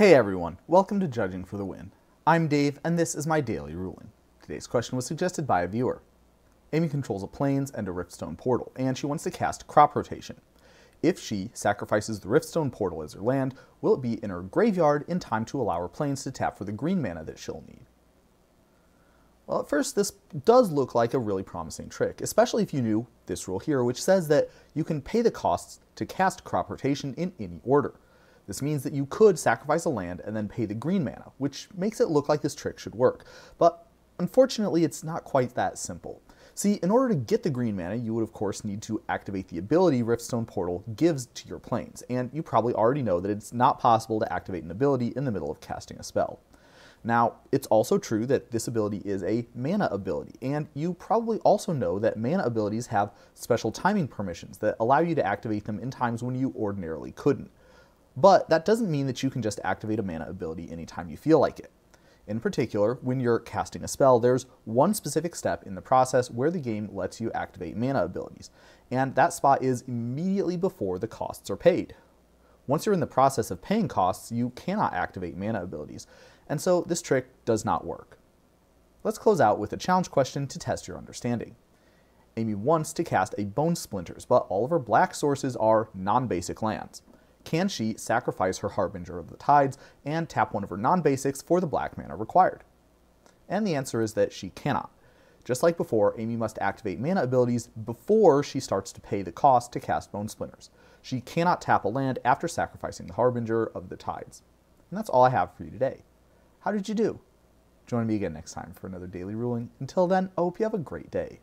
Hey everyone, welcome to Judging for the Win. I'm Dave, and this is my daily ruling. Today's question was suggested by a viewer. Amy controls a plains and a riftstone portal, and she wants to cast crop rotation. If she sacrifices the riftstone portal as her land, will it be in her graveyard in time to allow her plains to tap for the green mana that she'll need? Well, at first, this does look like a really promising trick, especially if you knew this rule here, which says that you can pay the costs to cast crop rotation in any order. This means that you could sacrifice a land and then pay the green mana, which makes it look like this trick should work. But unfortunately, it's not quite that simple. See, in order to get the green mana, you would of course need to activate the ability Riftstone Portal gives to your plains, and you probably already know that it's not possible to activate an ability in the middle of casting a spell. Now, it's also true that this ability is a mana ability, and you probably also know that mana abilities have special timing permissions that allow you to activate them in times when you ordinarily couldn't. But that doesn't mean that you can just activate a mana ability anytime you feel like it. In particular, when you're casting a spell, there's one specific step in the process where the game lets you activate mana abilities, and that spot is immediately before the costs are paid. Once you're in the process of paying costs, you cannot activate mana abilities, and so this trick does not work. Let's close out with a challenge question to test your understanding. Amy wants to cast a Bone Splinters, but all of her black sources are non-basic lands can she sacrifice her Harbinger of the Tides and tap one of her non-basics for the black mana required? And the answer is that she cannot. Just like before, Amy must activate mana abilities before she starts to pay the cost to cast Bone Splinters. She cannot tap a land after sacrificing the Harbinger of the Tides. And that's all I have for you today. How did you do? Join me again next time for another daily ruling. Until then, I hope you have a great day.